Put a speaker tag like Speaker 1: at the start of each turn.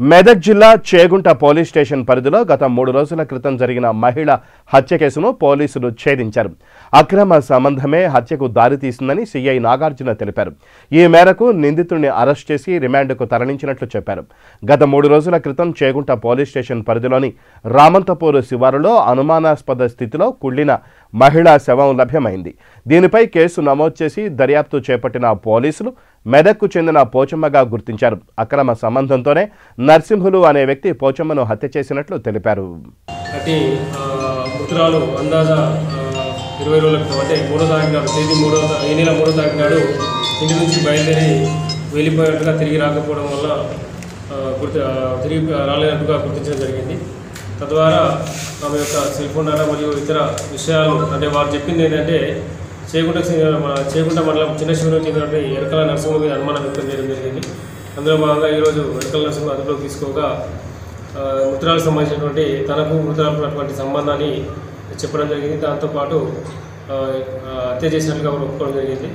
Speaker 1: మెదక్ జిల్లా Chegunta police station పరిధిలో గత మూడు రోజుల క్రితం జరిగిన మహిళ హత్య కేసును పోలీసులు ఛేదించారు. అక్రమ సంబంధమే హత్యకు దారితీసిందని సీఐ నాగార్జున తెలిపారు. ఈ మేరకు నిందితుడిని అరెస్ట్ చేసి రిమాండ్కు తరలించినట్లు చెప్పారు. గత మూడు రోజుల క్రితం చేగుంట పోలీస్ స్టేషన్ పరిధిలోని రామంతపూర్ శివారులో అనుమానాస్పద స్థితిలో కుళ్ళిన మహిళా శవం లభ్యమైంది. దీనిపై కేసు నమోదు చేసి దర్యాప్తు చేపట్టిన పోలీసులు మెదక్కు చెందిన పోచమ్మగా గుర్తించారు. అక్రమ సంబంధంతోనే నర్సింహులు అనే వ్యక్తి పోచమ్మను హత్య చేసినట్లు తెలిపారు.
Speaker 2: మృతురాలు అందాజా ఇరవై రోజుల క్రితం అంటే మూడో తారీఖు నాడు తేదీ మూడో ఈ నెల మూడో తారీఖు నాడు ఇంటి నుంచి బయలుదేరి వెళ్ళిపోయినట్టుగా తిరిగి రాకపోవడం వల్ల గుర్తి తిరిగి రాలేనట్టుగా గుర్తించడం జరిగింది. తద్వారా ఆమె యొక్క సెల్ ఫోన్ ద్వారా మరియు ఇతర విషయాలు అంటే వారు చెప్పింది ఏంటంటే చేకుంట మన చేకుంట మండలం చిన్న శివరం చెందినటువంటి ఎరకల నరసింహ మీద అనుమానం వ్యక్తం చేయడం జరిగింది. అందులో భాగంగా ఈరోజు ఎరకల నరసింహ అదుపులోకి తీసుకోగా మృతురాలకు సంబంధించినటువంటి తనకు మృతురాలకు ఉన్నటువంటి సంబంధాన్ని చెప్పడం జరిగింది. దాంతోపాటు హత్య చేసినట్లుగా ఒప్పుకోవడం జరిగింది.